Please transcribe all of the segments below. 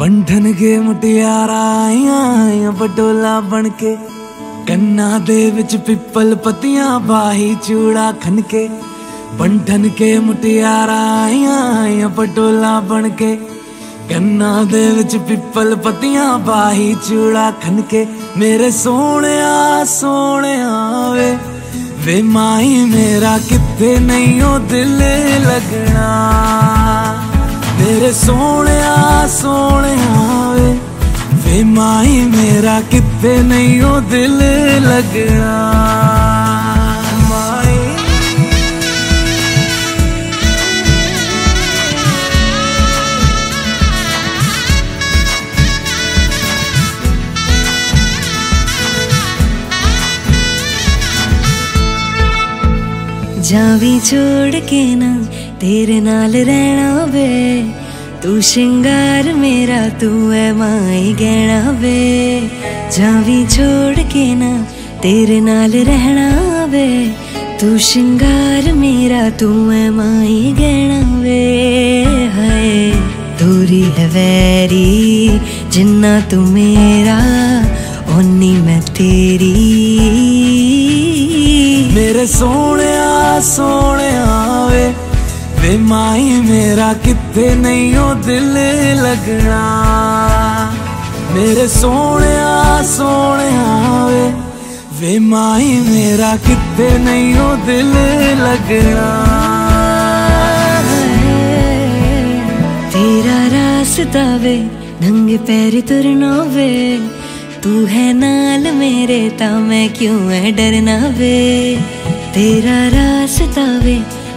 ਬੰਧਨ ਕੇ ਮੁਟਿਆਰਾ ਆਈਆਂ ਬਟੋਲਾ ਬਣ ਕੇ ਕੰਨਾਂ ਦੇ ਵਿੱਚ ਪਿੱਪਲ ਪੱਤੀਆਂ ਬਾਹੀ ਚੂੜਾ ਖਨ ਕੇ ਬੰਧਨ ਕੇ ਮੁਟਿਆਰਾ ਆਈਆਂ ਬਟੋਲਾ ਬਣ ਕੇ ਕੰਨਾਂ ਦੇ ਵਿੱਚ ਪਿੱਪਲ ਪੱਤੀਆਂ ਬਾਹੀ ਚੂੜਾ ਖਨ ਕੇ ਮੇਰੇ ਸੋਹਣਿਆ ਸੋਹਣਿਆ ਵੇ ਵੇ ਮਾਈ ਮੇਰਾ ਕਿੱਥੇ ਨਹੀਂ ਉਹ ਦਿਲ ਲੱਗਣਾ तेरे सोने सोने वे। वे माई, मेरा कितने नहीं हो दिल लगना जावी छोड़ के ना ਤੇਰੇ ਨਾਲ ਰਹਿਣਾ ਵੇ ਤੂੰ ਸ਼ਿੰਗਾਰ ਮੇਰਾ ਤੂੰ ਐ ਮਾਈ ਗਹਿਣਾ ਵੇ ਜਾਵੀ ਛੋੜ ਕੇ ਨਾ ਤੇਰੇ ਨਾਲ ਰਹਿਣਾ ਵੇ ਤੂੰ ਸ਼ਿੰਗਾਰ ਮੇਰਾ ਤੂੰ ਐ ਮਾਈ ਗਹਿਣਾ ਵੇ ਹਾਏ ਦੂਰੀ ਹੈ ਵੈਰੀ ਜਿੰਨਾ ਤੂੰ ਮੇਰਾ ਓਨੀ ਮੈਂ ਤੇਰੀ ਮੇਰੇ ਸੋਹਣਿਆ ਸੋਹਣਿਆ ਵੇ ਵੇ ਮਾਈ ਮੇਰਾ ਕਿੱਥੇ ਨਹੀਂ ਉਹ ਦਿਲ ਲੱਗਣਾ ਮੇਰੇ ਸੋਹਣਿਆ ਸੋਹਣਿਆ ਵੇ ਵੇ ਮਾਈ ਮੇਰਾ ਕਿੱਥੇ ਨਹੀਂ ਉਹ ਦਿਲ ਲੱਗਣਾ तेरा रास्ता वे नंगे पैर तुरना वे तू है नाल मेरे ता मैं क्यों है डरना वे तेरा रास्ता वे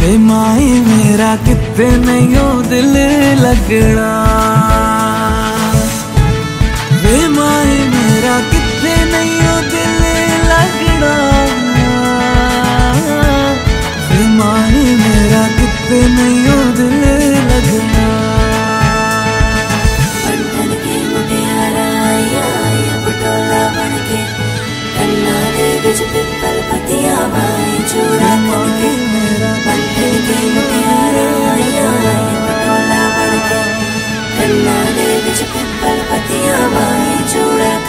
ਵੇ ਮਾਈ ਮੇਰਾ ਕਿਤੇ ਨਹੀਂ ਉਹ ਦਿਲ ਲੱਗਣਾ। i Mama, you're